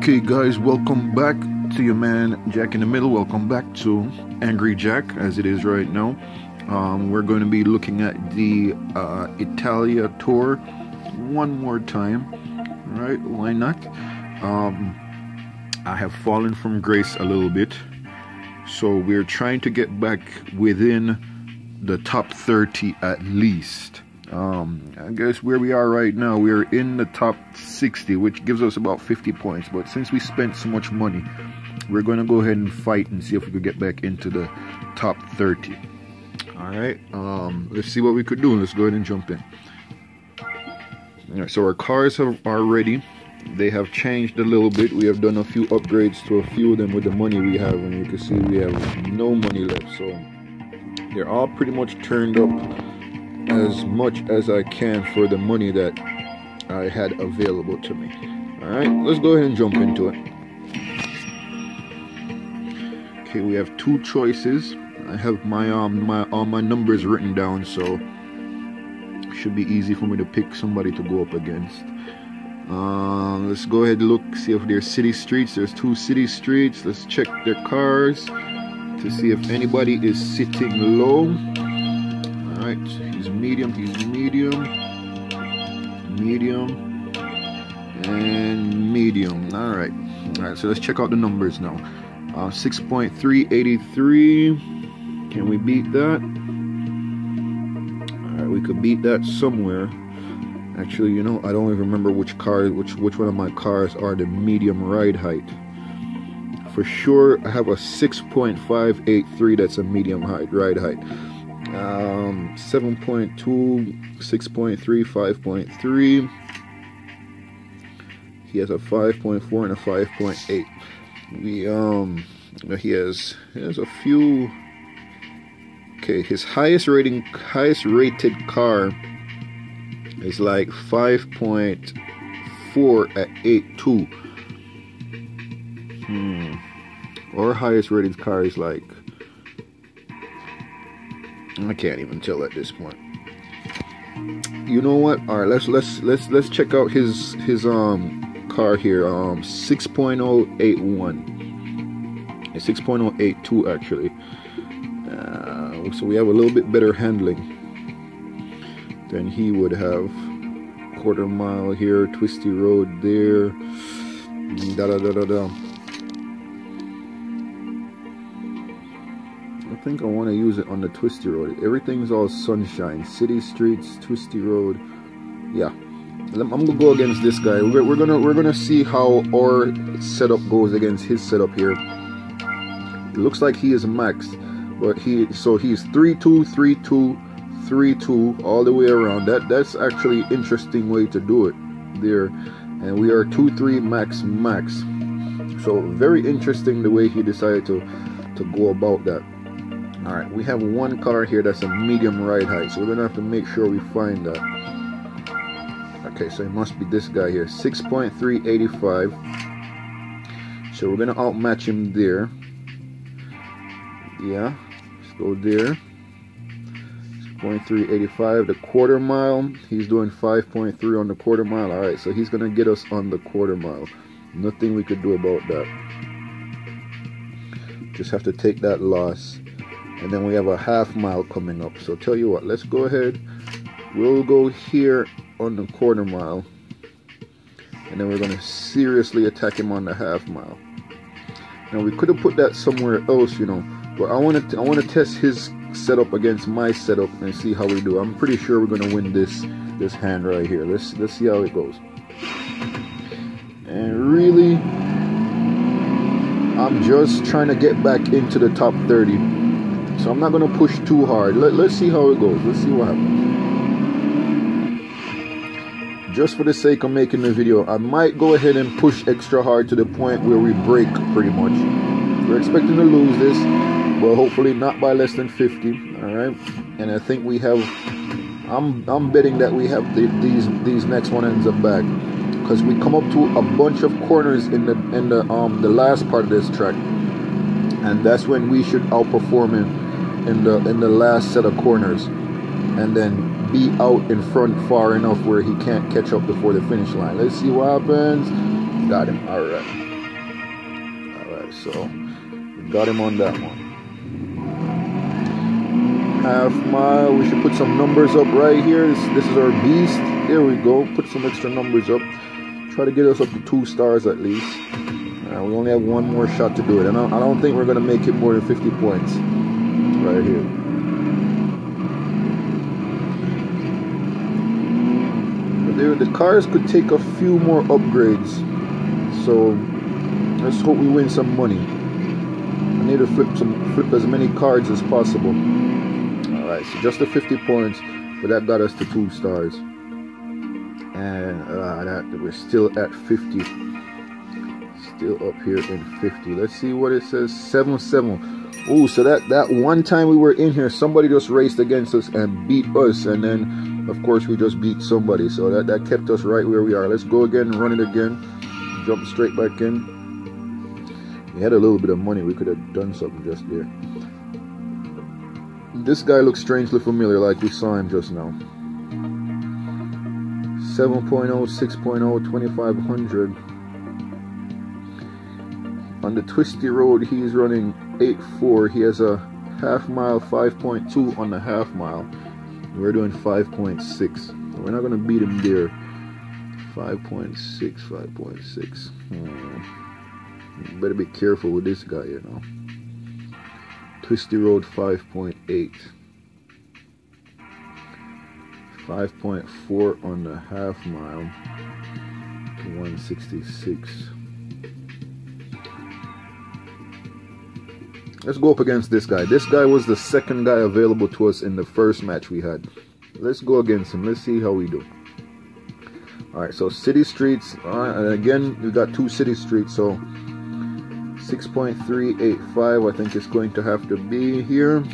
Okay, guys, welcome back to your man Jack in the Middle. Welcome back to Angry Jack, as it is right now. Um, we're going to be looking at the uh, Italia tour one more time, right? Why not? Um, I have fallen from grace a little bit, so we're trying to get back within the top 30 at least. Um, I guess where we are right now, we're in the top 60, which gives us about 50 points. But since we spent so much money, we're going to go ahead and fight and see if we could get back into the top 30. All right, um, let's see what we could do. Let's go ahead and jump in. All right, so our cars have, are ready. They have changed a little bit. We have done a few upgrades to a few of them with the money we have, and you can see we have no money left. So they're all pretty much turned up as much as I can for the money that I had available to me. Alright, let's go ahead and jump into it. Okay, we have two choices. I have my um my all my numbers written down so should be easy for me to pick somebody to go up against. Uh, let's go ahead and look, see if there's city streets. There's two city streets. Let's check their cars to see if anybody is sitting low. Alright, He's medium, he's medium, medium, and medium. All right, all right. So let's check out the numbers now. Uh, 6.383. Can we beat that? All right, we could beat that somewhere. Actually, you know, I don't even remember which car, which which one of my cars are the medium ride height. For sure, I have a 6.583 that's a medium height ride height um, 7.2, 6.3, 5.3. He has a 5.4 and a 5.8. We um, he has he has a few. Okay, his highest rating, highest rated car is like 5.4 at 8.2. Hmm. Our highest rated car is like I can't even tell at this point. You know what? All right, let's let's let's let's check out his his um car here. Um, 6.081. It's 6.082 actually. Uh, so we have a little bit better handling than he would have. Quarter mile here, twisty road there. Da da da da da. Think I want to use it on the twisty road. Everything's all sunshine. City streets, twisty road. Yeah. I'm gonna go against this guy. We're, we're gonna we're gonna see how our setup goes against his setup here. It looks like he is maxed, but he so he's three two three two three two all the way around. That that's actually interesting way to do it there, and we are two three max max. So very interesting the way he decided to to go about that. All right, we have one car here that's a medium ride height, so we're gonna have to make sure we find that. Okay, so it must be this guy here, 6.385. So we're gonna outmatch him there. Yeah, let's go there. 6.385, the quarter mile, he's doing 5.3 on the quarter mile. All right, so he's gonna get us on the quarter mile. Nothing we could do about that. Just have to take that loss and then we have a half mile coming up. So tell you what let's go ahead. We'll go here on the quarter mile. And then we're going to seriously attack him on the half mile. Now we could have put that somewhere else you know. But I want to I want to test his setup against my setup and see how we do. I'm pretty sure we're going to win this this hand right here. Let's let's see how it goes. And really I'm just trying to get back into the top 30 so I'm not going to push too hard. Let, let's see how it goes. Let's see what happens. Just for the sake of making the video, I might go ahead and push extra hard to the point where we break pretty much. We're expecting to lose this, but hopefully not by less than 50. All right, and I think we have. I'm I'm betting that we have the, these these next one ends up back because we come up to a bunch of corners in the in the um the last part of this track, and that's when we should outperform him in the in the last set of corners and then be out in front far enough where he can't catch up before the finish line. Let's see what happens. Got him. All right. Alright so we got him on that one. Half mile. We should put some numbers up right here. This, this is our beast. There we go. Put some extra numbers up. Try to get us up to two stars at least. Uh, we only have one more shot to do it. And I, I don't think we're going to make it more than 50 points right here. But the cars could take a few more upgrades. So let's hope we win some money. I need to flip some flip as many cards as possible. Alright, so just the 50 points, but that got us to two stars. And uh, that we're still at 50 still up here in 50 let's see what it says 7 7 oh so that that one time we were in here somebody just raced against us and beat us. And then of course we just beat somebody. So that that kept us right where we are. Let's go again run it again. Jump straight back in. We had a little bit of money. We could have done something just there. This guy looks strangely familiar like we saw him just now. 7.0 6.0 2500 on the twisty road he's running 8.4 he has a half mile 5.2 on the half mile. We're doing 5.6 we're not going to beat him there. 5.6 5.6 hmm. better be careful with this guy you know. Twisty road 5.8 5.4 on the half mile. To 166 Let's go up against this guy. This guy was the second guy available to us in the first match we had. Let's go against him. Let's see how we do. Alright, so city streets. And again, we got two city streets. So 6.385, I think it's going to have to be here.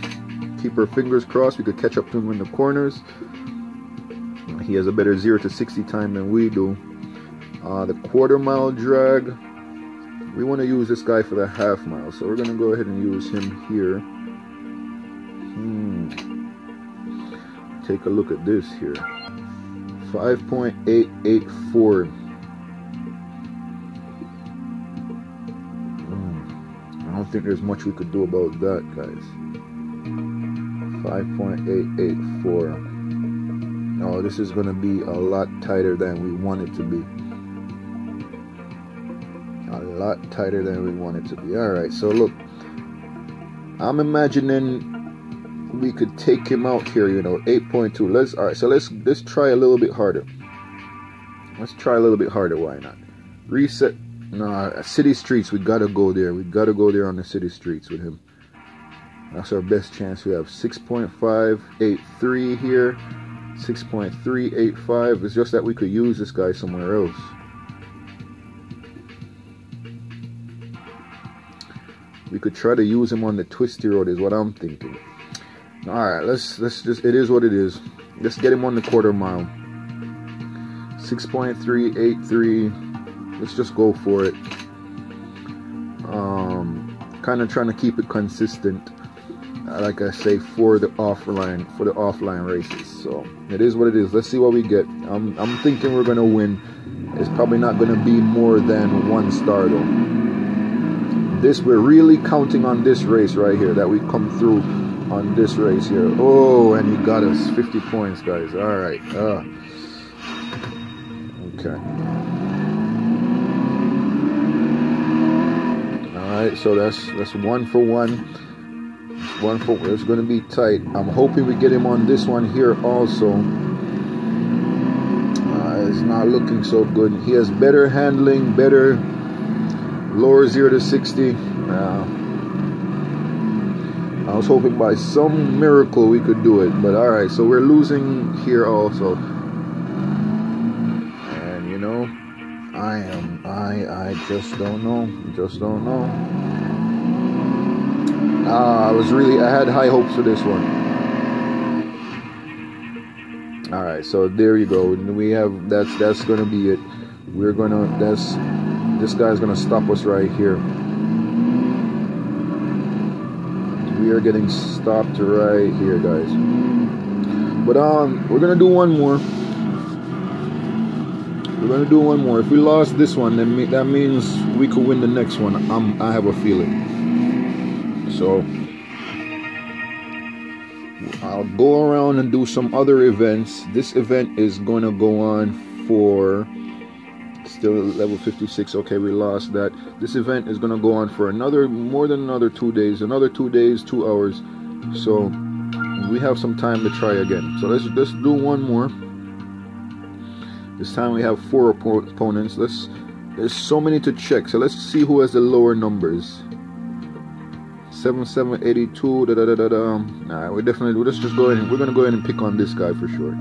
Keep our fingers crossed. We could catch up to him in the corners. He has a better 0 to 60 time than we do. Uh, the quarter mile drag we want to use this guy for the half mile so we're going to go ahead and use him here. Hmm. take a look at this here. 5.884 hmm. I don't think there's much we could do about that guys. 5.884 no this is going to be a lot tighter than we want it to be lot tighter than we want it to be. All right, so look, I'm imagining we could take him out here. You know, 8.2. Let's all right. So let's let's try a little bit harder. Let's try a little bit harder. Why not? Reset. Nah, city streets. We gotta go there. We gotta go there on the city streets with him. That's our best chance. We have 6.583 here. 6.385. It's just that we could use this guy somewhere else. We could try to use him on the twisty road is what I'm thinking. All right, let's let's just it is what it is. Let's get him on the quarter mile. 6.383. Let's just go for it. Um, kind of trying to keep it consistent. Uh, like I say, for the offline for the offline races. So it is what it is. Let's see what we get. I'm I'm thinking we're gonna win. It's probably not gonna be more than one star though this we're really counting on this race right here that we come through on this race here. Oh and he got us 50 points guys. All right uh, okay. All right so that's that's one for one. One for it's going to be tight. I'm hoping we get him on this one here also. Uh, it's not looking so good. He has better handling better lower 0 to 60 uh, I was hoping by some miracle we could do it but alright so we're losing here also. And you know I am I I just don't know just don't know. Uh, I was really I had high hopes for this one. All right so there you go. We have that's that's gonna be it. We're gonna that's this guy's gonna stop us right here. We are getting stopped right here, guys. But um, we're gonna do one more. We're gonna do one more. If we lost this one, then that means we could win the next one. I'm, I have a feeling. So I'll go around and do some other events. This event is gonna go on for still level 56 okay we lost that. This event is to go on for another more than another two days another two days two hours. So we have some time to try again. So let's let's do one more. This time we have four opponents. Let's there's so many to check. So let's see who has the lower numbers. 7782 da da da da da. Nah we're definitely let's just go ahead we're gonna go ahead and pick on this guy for sure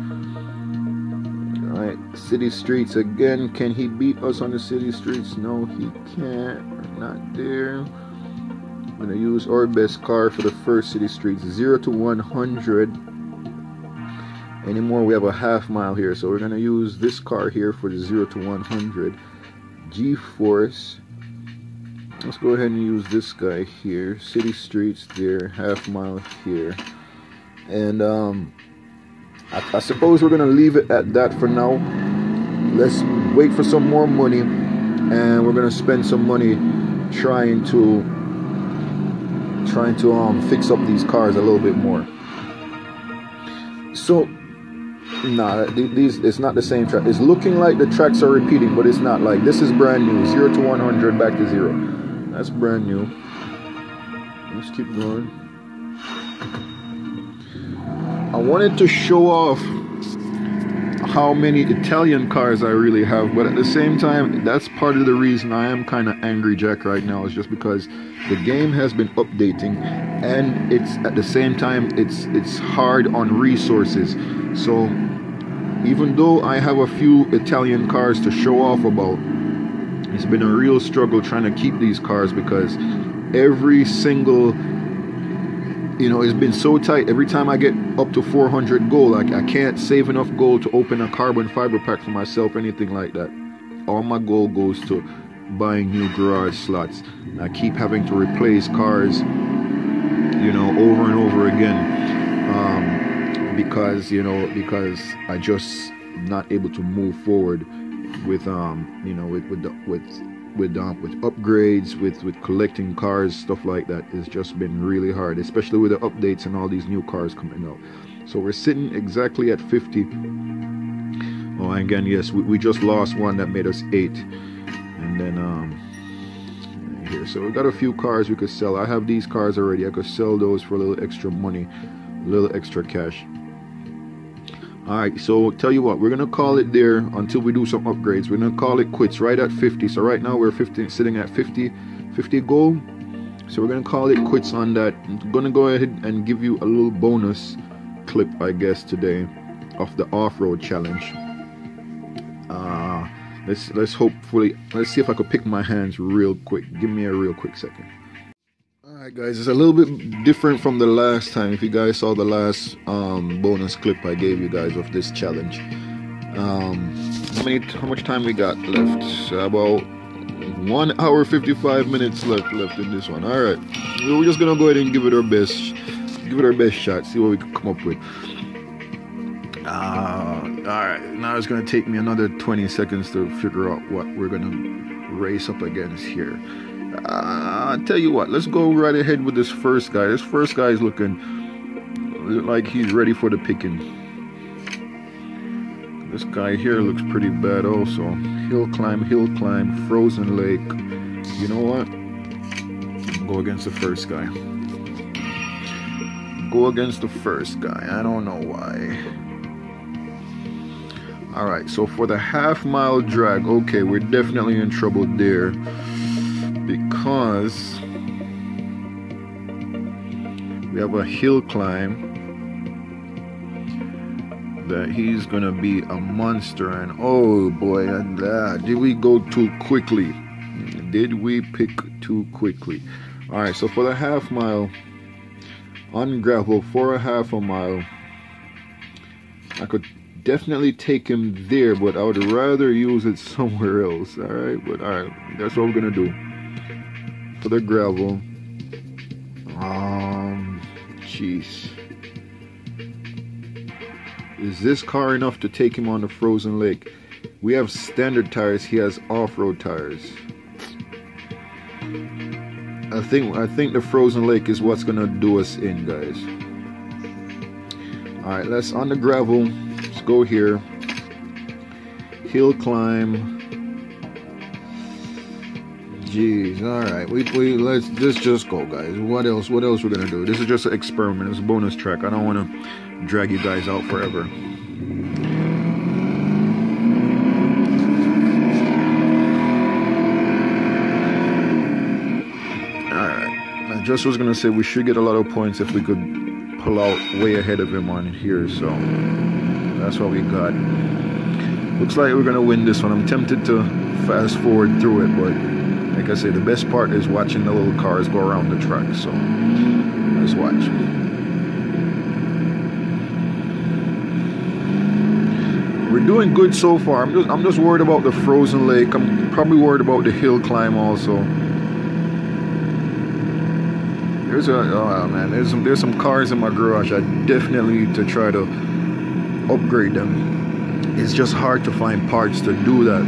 city streets again. Can he beat us on the city streets? No, he can't. Not there. I'm gonna use our best car for the first city streets. Zero to one hundred. Anymore, we have a half mile here, so we're gonna use this car here for the zero to one hundred. G-force. Let's go ahead and use this guy here. City streets there, half mile here, and um I, I suppose we're gonna leave it at that for now. Let's wait for some more money, and we're gonna spend some money trying to trying to um fix up these cars a little bit more. So nah these it's not the same track it's looking like the tracks are repeating but it's not like this is brand new 0 to 100 back to 0 that's brand new. Let's keep going. I wanted to show off how many Italian cars I really have, but at the same time, that's part of the reason I am kind of angry Jack right now is just because the game has been updating and it's at the same time it's it's hard on resources. So even though I have a few Italian cars to show off about, it's been a real struggle trying to keep these cars because every single you know, it's been so tight. Every time I get up to 400 gold, like I can't save enough gold to open a carbon fiber pack for myself, anything like that. All my gold goes to buying new garage slots. I keep having to replace cars, you know, over and over again, um, because you know, because I just not able to move forward with, um, you know, with with the, with with um, with upgrades, with with collecting cars, stuff like that. It's just been really hard, especially with the updates and all these new cars coming out. So we're sitting exactly at 50. Oh, and again, yes, we, we just lost one that made us eight, and then um, here. So we got a few cars we could sell. I have these cars already. I could sell those for a little extra money, a little extra cash. All right, so tell you what, we're gonna call it there until we do some upgrades. We're gonna call it quits right at 50. So right now we're 50, sitting at 50, 50 gold. So we're gonna call it quits on that. I'm gonna go ahead and give you a little bonus clip, I guess, today of the off-road challenge. Uh, let's let's hopefully let's see if I could pick my hands real quick. Give me a real quick second. Alright guys, it's a little bit different from the last time. If you guys saw the last um, bonus clip I gave you guys of this challenge. Um, how many how much time we got left? About one hour 55 minutes left left in this one. Alright. We're just gonna go ahead and give it our best give it our best shot, see what we can come up with. Uh, alright, now it's gonna take me another 20 seconds to figure out what we're gonna race up against here. Uh, I tell you what, let's go right ahead with this first guy. This first guy is looking like he's ready for the picking. This guy here looks pretty bad also. Hill climb, hill climb, frozen lake. You know what? Go against the first guy. Go against the first guy. I don't know why. Alright, so for the half mile drag, okay, we're definitely in trouble there because we have a hill climb that he's gonna be a monster. And oh boy uh, did we go too quickly? Did we pick too quickly? All right so for the half mile on gravel for a half a mile I could definitely take him there but I would rather use it somewhere else. All right but all right that's what we're gonna do for the gravel. Um, jeez. Is this car enough to take him on the frozen lake? We have standard tires. He has off-road tires. I think I think the frozen lake is what's gonna do us in, guys. All right, let's on the gravel. Let's go here. Hill climb. Jeez, all right. We, we let's let's just go, guys. What else? What else we're gonna do? This is just an experiment. It's a bonus track. I don't want to drag you guys out forever. I just was gonna say we should get a lot of points if we could pull out way ahead of him on here. So that's what we got. Looks like we're gonna win this one. I'm tempted to fast forward through it, but like I say, the best part is watching the little cars go around the track. So let's watch. We're doing good so far. I'm just I'm just worried about the frozen lake. I'm probably worried about the hill climb also. There's a oh man, there's some there's some cars in my garage. I definitely need to try to upgrade them. It's just hard to find parts to do that.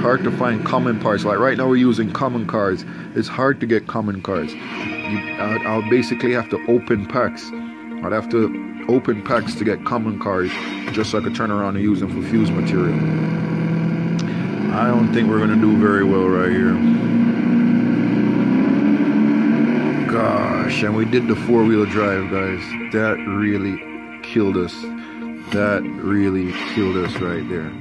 Hard to find common parts. Like right now, we're using common cars. It's hard to get common cars. You, I'll, I'll basically have to open packs. I'd have to open packs to get common cars just so I could turn around and use them for fuse material. I don't think we're gonna do very well right here. gosh, and we did the four wheel drive, guys. That really killed us. That really killed us right there.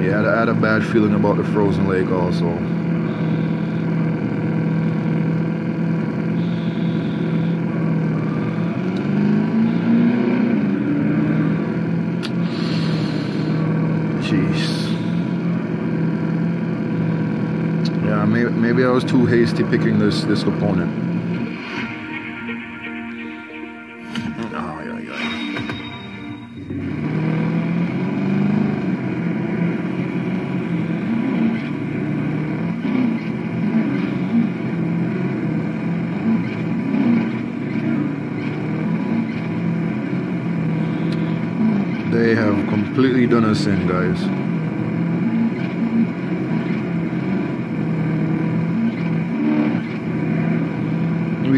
Yeah, I had a bad feeling about the frozen lake also. Jeez. Yeah, maybe, maybe I was too hasty picking this this opponent. Oh, yeah, yeah. They have completely done us in, guys.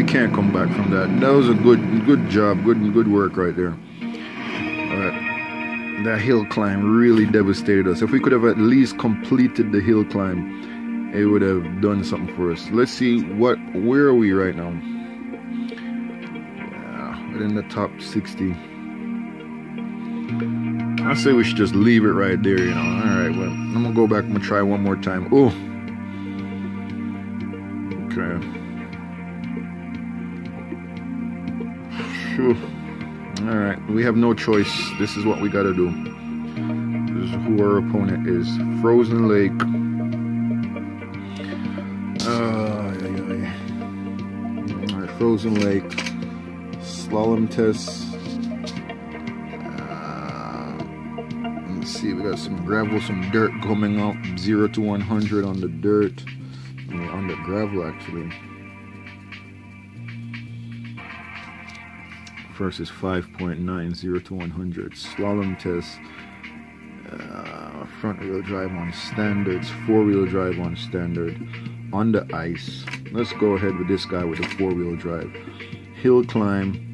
we can't come back from that. That was a good good job, good good work right there. that hill climb really devastated us. If we could have at least completed the hill climb, it would have done something for us. Let's see what where are we right now? Yeah, within the top 60. I say we should just leave it right there, you know. Alright, well, I'm gonna go back, I'm gonna try one more time. Oh. Okay. All right, we have no choice. This is what we got to do. This is who our opponent is. Frozen Lake. Uh, yeah, yeah. Frozen Lake. Slalom test. Uh, let's see, we got some gravel, some dirt coming up. Zero to 100 on the dirt. On the gravel, actually. Versus 5.90 to 100. Slalom test. Uh, front wheel drive on standards. Four wheel drive on standard. On the ice. Let's go ahead with this guy with the four wheel drive. Hill climb.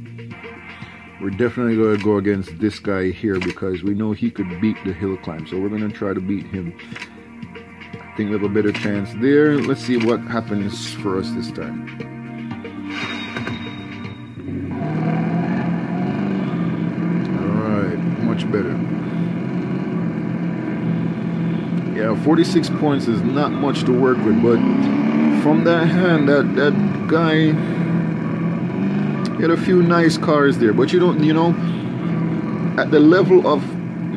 We're definitely going to go against this guy here because we know he could beat the hill climb. So we're going to try to beat him. I think we have a better chance there. Let's see what happens for us this time. Better. Yeah, 46 points is not much to work with, but from that hand, that that guy had a few nice cars there. But you don't, you know, at the level of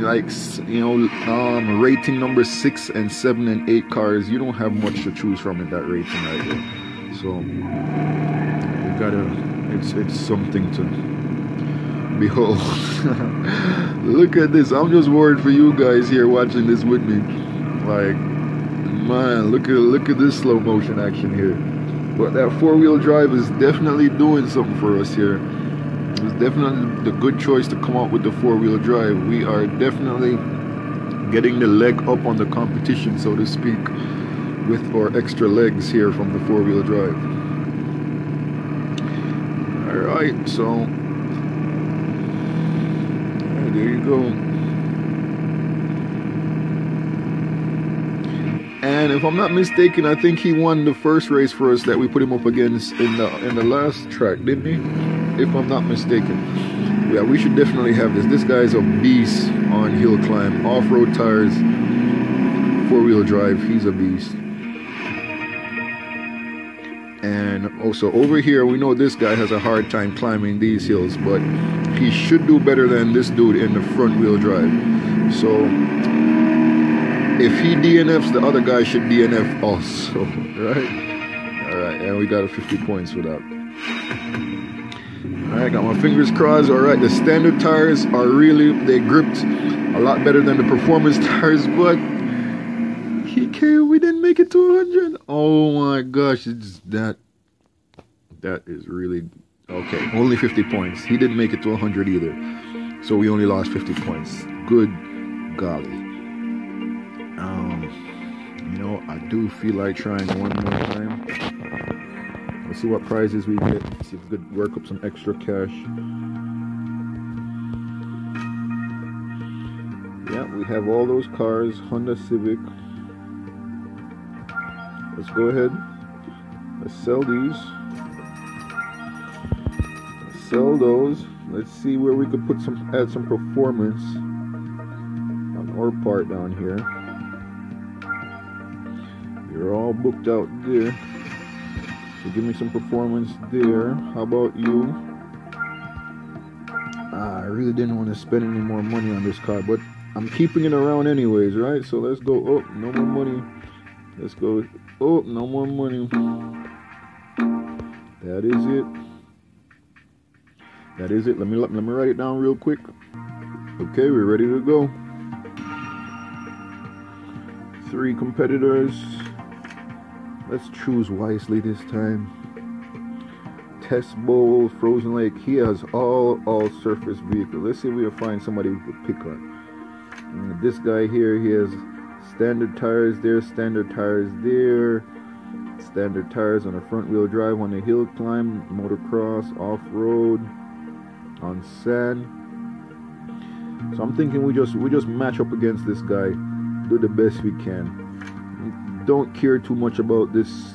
like you know um, rating number six and seven and eight cars, you don't have much to choose from in that rating right there. So you gotta. It's it's something to behold. Look at this. I'm just worried for you guys here watching this with me. Like, man, look at look at this slow motion action here. But that four wheel drive is definitely doing something for us here. It's definitely the good choice to come out with the four-wheel drive. We are definitely getting the leg up on the competition, so to speak, with our extra legs here from the four-wheel drive. All right, so there you go. And if I'm not mistaken, I think he won the first race for us that we put him up against in the in the last track, didn't he? If I'm not mistaken. Yeah, we should definitely have this. This guy's a beast on hill climb, off-road tires, four-wheel drive. He's a beast. And also over here, we know this guy has a hard time climbing these hills, but he should do better than this dude in the front-wheel drive. So if he DNFs, the other guy should DNF also, right? All right, and we got a 50 points for that. All right, got my fingers crossed. All right, the standard tires are really, they gripped a lot better than the performance tires, but came, we didn't make it to 100. Oh my gosh, it's that, that is really, okay, only 50 points. He didn't make it to 100 either. So we only lost 50 points. Good golly. Um, you know, I do feel like trying one more time. Let's see what prizes we get. See if we could work up some extra cash. Yeah, we have all those cars. Honda Civic. Let's go ahead. Let's sell these. Let's sell those. Let's see where we could put some add some performance on our part down here. You're all booked out there. So give me some performance there. How about you? Ah, I really didn't want to spend any more money on this car, but I'm keeping it around anyways, right? So let's go. Oh, no more money. Let's go. Oh, no more money. That is it. That is it. Let me let, let me write it down real quick. Okay, we're ready to go. Three competitors. Let's choose wisely this time. Test Bowl, Frozen Lake. He has all all surface vehicles. Let's see if we can find somebody we could pick on. And this guy here, he has standard tires there, standard tires there, standard tires on a front wheel drive on a hill climb, motocross, off road, on sand. So I'm thinking we just we just match up against this guy, do the best we can don't care too much about this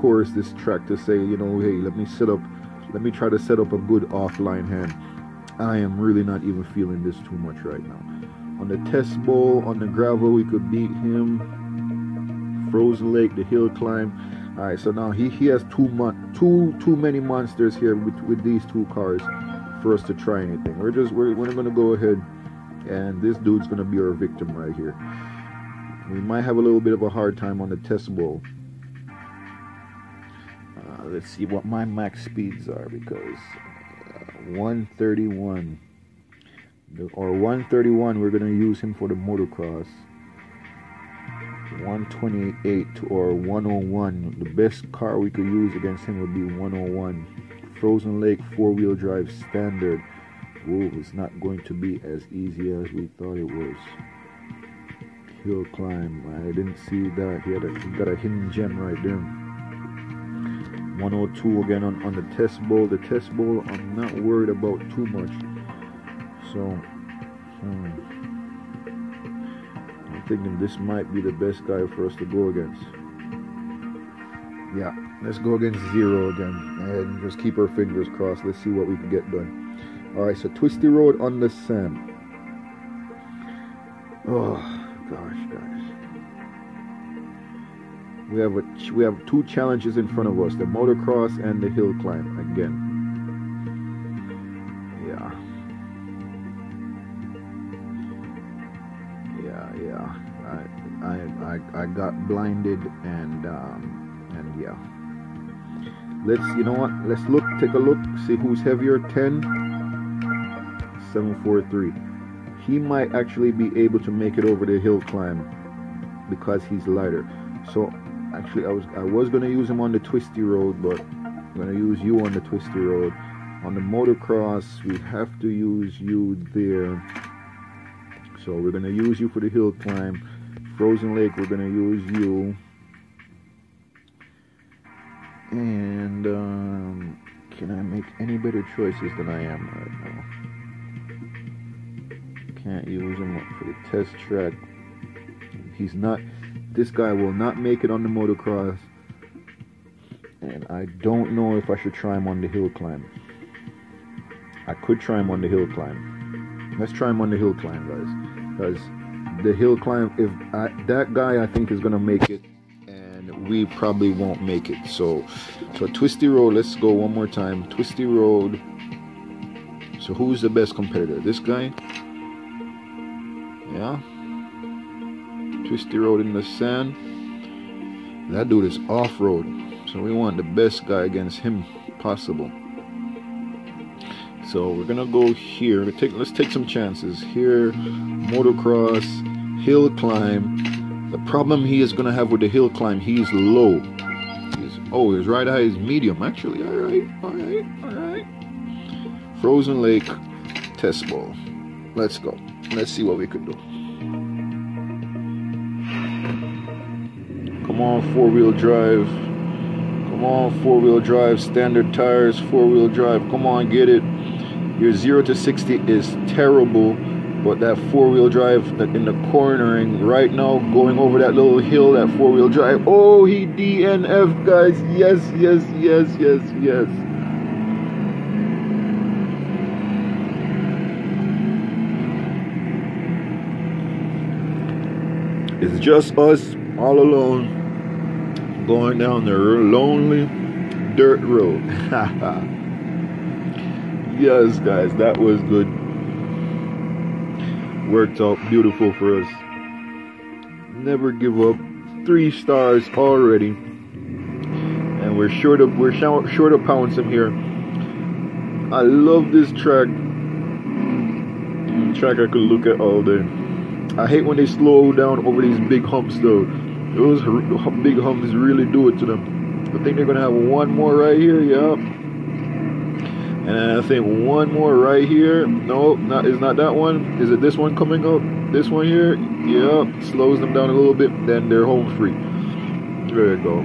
course, this track to say, you know, hey, let me set up, let me try to set up a good offline hand. I am really not even feeling this too much right now. On the test bowl, on the gravel, we could beat him. Frozen Lake, the hill climb. All right, so now he, he has too much, too too many monsters here with, with these two cars for us to try anything. We're just we're, we're gonna go ahead, and this dude's gonna be our victim right here. We might have a little bit of a hard time on the test bowl. Uh, let's see what my max speeds are because uh, 131 or 131 we're going to use him for the motocross 128 or 101 the best car we could use against him would be 101 frozen lake four-wheel drive standard Whoa, it's not going to be as easy as we thought it was hill climb. I didn't see that. He had a, he got a hidden gem right there. 102 again on, on the test bowl. The test bowl, I'm not worried about too much. So, hmm. I'm thinking this might be the best guy for us to go against. Yeah, let's go against zero again and just keep our fingers crossed. Let's see what we can get done. All right, so twisty road on the sand. Oh gosh, guys. We have a we have two challenges in front of us: the motocross and the hill climb again. Got blinded and um and yeah. Let's you know what? Let's look take a look, see who's heavier 10 743 he might actually be able to make it over the hill climb because he's lighter. So actually I was I was gonna use him on the twisty road, but I'm gonna use you on the twisty road. on the motocross we have to use you there so we're to use you for the hill climb frozen lake we're to use you. And um, can I make any better choices than I am right now? Can't use him for the test track. He's not this guy will not make it on the motocross. And I don't know if I should try him on the hill climb. I could try him on the hill climb. Let's try him on the hill climb, guys. Because the hill climb, if I, that guy, I think is gonna make it, and we probably won't make it. So, so twisty road. Let's go one more time. Twisty road. So who's the best competitor? This guy. Yeah. Twisty road in the sand. That dude is off road. So we want the best guy against him possible. So we're gonna go here. Let's take, let's take some chances here. Motocross, hill climb. The problem he is gonna have with the hill climb, he's low. He's, oh, his ride height is medium. Actually, all right, all right, all right. Frozen Lake test bowl. Let's go. Let's see what we can do. Come on, four wheel drive. Come on, four wheel drive. Standard tires, four wheel drive. Come on, get it. Your 0 to 60 is terrible, but that four wheel drive in the cornering right now, going over that little hill, that four wheel drive. Oh, he DNF, guys. Yes, yes, yes, yes, yes. It's just us all alone going down the lonely dirt road. yes, guys, that was good. Worked out beautiful for us. Never give up. Three stars already, and we're short of we're short of pouncing here. I love this track. Track I could look at all day. I hate when they slow down over these big humps though. Those big humps really do it to them. I think they're gonna have one more right here. Yep. And I think one more right here. No, not is not that one. Is it this one coming up? This one here? Yep. Slows them down a little bit. Then they're home free. There you go.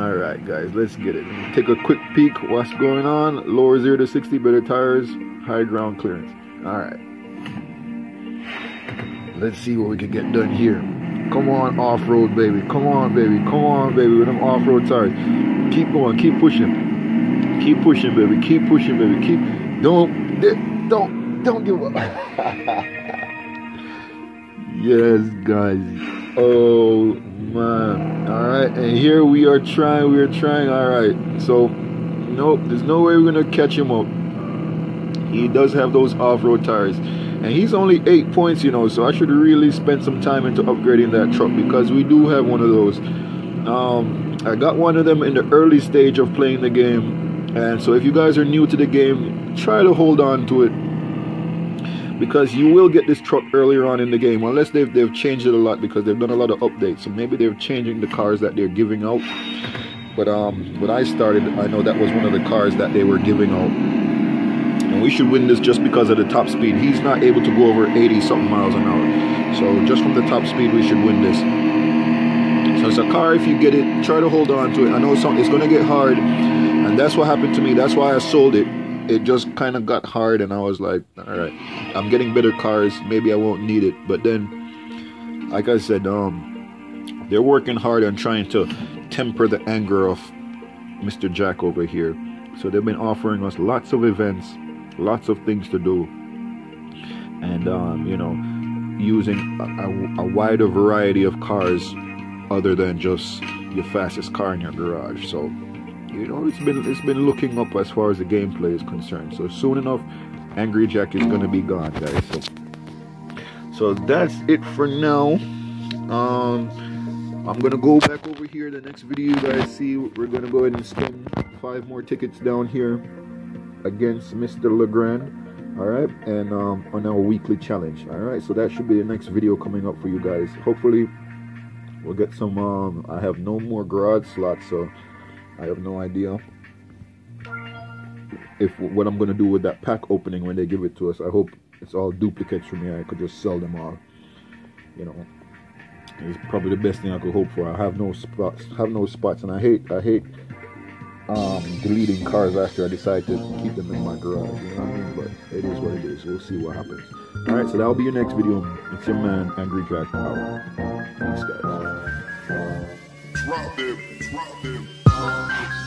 All right, guys, let's get it. Take a quick peek. What's going on? Lower zero to 60, better tires, high ground clearance. All right. Let's see what we can get done here. Come on, off-road, baby. Come on, baby. Come on, baby, with them off-road tires. Keep going. Keep pushing. Keep pushing, baby. Keep pushing, baby. Keep. Don't. Don't. Don't give up. yes, guys. Oh man. All right, and here we are trying. We are trying. All right. So, nope. There's no way we're gonna catch him up. He does have those off-road tires, and he's only eight points, you know. So I should really spend some time into upgrading that truck because we do have one of those. Um, I got one of them in the early stage of playing the game and so if you guys are new to the game, try to hold on to it because you will get this truck earlier on in the game unless they've, they've changed it a lot because they've done a lot of updates. So maybe they're changing the cars that they're giving out. But um, when I started, I know that was one of the cars that they were giving out. And we should win this just because of the top speed. He's not able to go over 80 something miles an hour. So just from the top speed, we should win this. So it's a car, if you get it, try to hold on to it. I know it's, going to get hard that's what happened to me. That's why I sold it. It just kind of got hard, and I was like, all right, I'm getting better cars. Maybe I won't need it. But then, like I said, um, they're working hard on trying to temper the anger of Mr. Jack over here. So they've been offering us lots of events, lots of things to do, and um, you know, using a, a, a wider variety of cars other than just your fastest car in your garage. So you know it's been it's been looking up as far as the gameplay is concerned. So soon enough, Angry Jack is gonna be gone, guys. So, so that's it for now. Um, I'm gonna go back over here. The next video you guys see, we're gonna go ahead and spin five more tickets down here against Mr. Legrand. All right, and um, on our weekly challenge. All right, so that should be the next video coming up for you guys. Hopefully, we'll get some. Um, I have no more garage slots, so I have no idea. if what I'm gonna do with that pack opening when they give it to us. I hope it's all duplicates for me. I could just sell them all. You know, it's probably the best thing I could hope for. I have no spots, have no spots, and I hate, I hate um, deleting cars after I decide to keep them in my garage. You know what I mean? But it is what it is. We'll see what happens. All right, so that'll be your next video. It's your man, Angry Jack. Out. Peace, guys. Drop them, drop them. Oh,